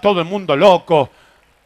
Todo el mundo loco,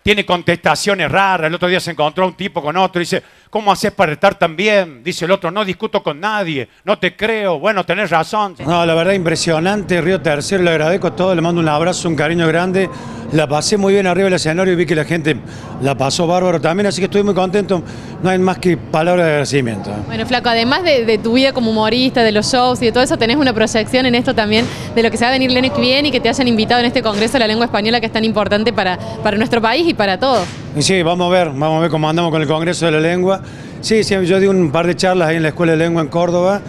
tiene contestaciones raras. El otro día se encontró un tipo con otro y dice, ¿cómo haces para estar tan bien? Dice el otro, no discuto con nadie, no te creo. Bueno, tenés razón. No, la verdad impresionante, Río Tercero, le agradezco a todos, le mando un abrazo, un cariño grande. La pasé muy bien arriba del escenario y vi que la gente la pasó bárbaro también, así que estoy muy contento. No hay más que palabras de agradecimiento. Bueno, Flaco, además de, de tu vida como humorista, de los shows y de todo eso, tenés una proyección en esto también de lo que se va a venir que viene y que te hayan invitado en este Congreso de la Lengua Española que es tan importante para, para nuestro país y para todos. Sí, vamos a ver, vamos a ver cómo andamos con el Congreso de la Lengua. Sí, sí, yo di un par de charlas ahí en la Escuela de Lengua en Córdoba,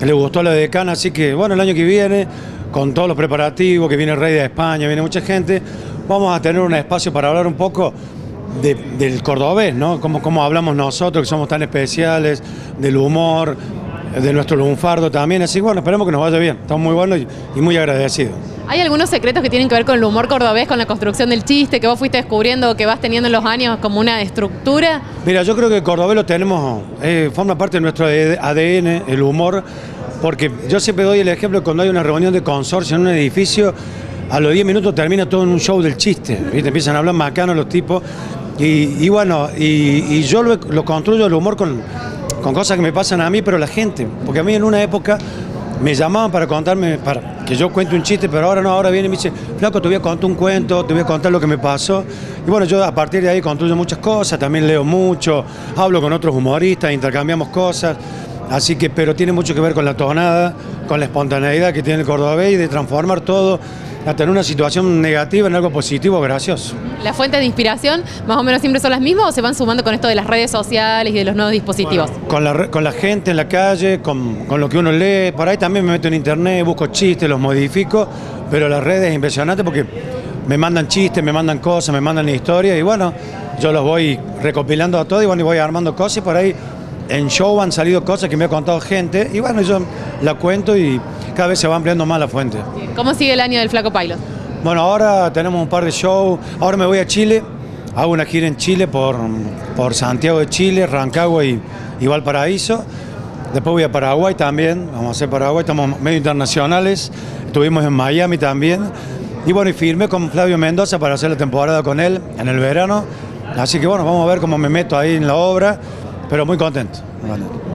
le gustó a la decana, así que bueno, el año que viene, con todos los preparativos, que viene el rey de España, viene mucha gente, vamos a tener un espacio para hablar un poco de- del cordobés, ¿no? Cómo, cómo hablamos nosotros, que somos tan especiales, del humor, de nuestro lunfardo también, así que bueno, esperemos que nos vaya bien, estamos muy buenos y, y muy agradecidos. ¿Hay algunos secretos que tienen que ver con el humor cordobés, con la construcción del chiste, que vos fuiste descubriendo, que vas teniendo en los años como una estructura? Mira, yo creo que el cordobés lo tenemos, eh, forma parte de nuestro ADN, el humor, porque yo siempre doy el ejemplo cuando hay una reunión de consorcio en un edificio, a los 10 minutos termina todo en un show del chiste, ¿viste? empiezan a hablar macanos los tipos, y, bueno, y, y yo lo, lo construyo el humor con, con cosas que me pasan a mí, pero la gente, porque a mí en una época me llamaban para contarme, para que yo cuente un chiste, pero ahora no, ahora viene y me dice, flaco, te voy a contar un cuento, te voy a contar lo que me pasó. Y bueno, yo a partir de ahí construyo muchas cosas, también leo mucho, hablo con otros humoristas, intercambiamos cosas. Así que, pero tiene mucho que ver con la tonada, con la espontaneidad que tiene el cordobés y de transformar todo a tener una situación negativa en algo positivo, gracioso. ¿Las fuentes de inspiración más o menos siempre son las mismas o se van sumando con esto de las redes sociales y de los nuevos dispositivos? Con la, con la gente en la calle, con, con lo que uno lee, por ahí también me meto en internet, busco chistes, los modifico, pero las redes es impresionante porque me mandan chistes, me mandan cosas, me mandan historias y bueno, yo los voy recopilando a todo y bueno, y voy armando cosas y por ahí en show han salido cosas que me ha contado gente y bueno, yo la cuento y cada vez se va ampliando más la fuente. ¿Cómo sigue el año del Flaco Pilot? Bueno, ahora tenemos un par de shows. Ahora me voy a Chile. Hago una gira en Chile por, por Santiago de Chile, Rancagua y, y Valparaíso. Después voy a Paraguay también. Vamos a hacer Paraguay. Estamos medio internacionales. Estuvimos en Miami también. Y bueno, y firmé con Flavio Mendoza para hacer la temporada con él en el verano. Así que bueno, vamos a ver cómo me meto ahí en la obra. Pero muy contento. muy contento.